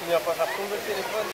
finir par rassembler le téléphone.